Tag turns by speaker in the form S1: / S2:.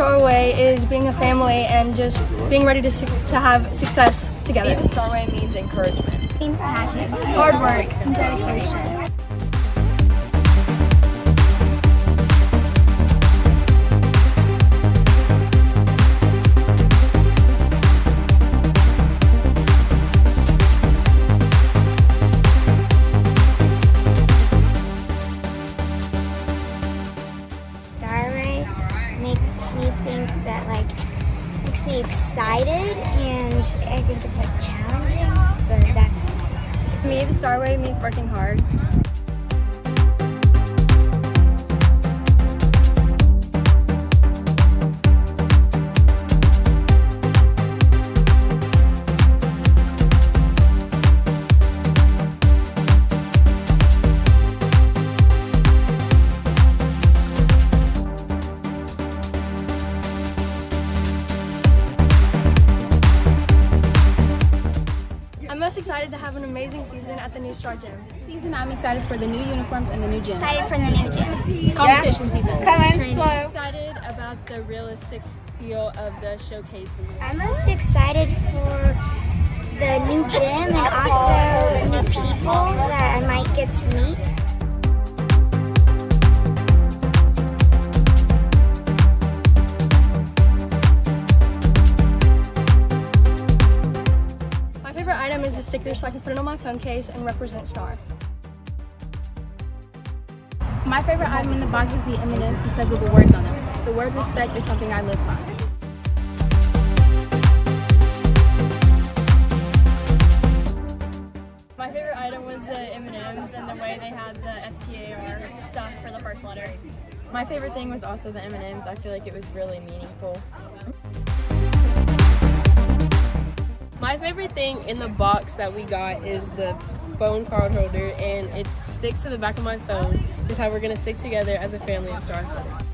S1: Star Way is being a family and just being ready to, to have success together.
S2: Be the Star Way means encouragement.
S3: It means passion,
S1: Hard work.
S3: and dedication. Excited and I think it's like challenging. So that's
S1: To me, the Starway means working hard. Excited to have an amazing season at the new Star Gym.
S2: Season, I'm excited for the new uniforms and the new gym.
S3: excited for the new gym.
S2: Competition season.
S3: Come in slow.
S2: Excited about the realistic feel of the showcase.
S3: I'm most excited for the new gym and also new people that I might get to meet.
S1: Sticker so I can put it on my phone case and represent Star.
S2: My favorite item in the box is the M&Ms because of the words on them. The word respect is something I live by. My favorite item was the M&Ms and the way they had the STAR stuff for the first letter. My favorite thing was also the M&Ms. I feel like it was really meaningful. My favorite thing in the box that we got is the phone card holder and it sticks to the back of my phone. Is how we're gonna stick together as a family and Star Club.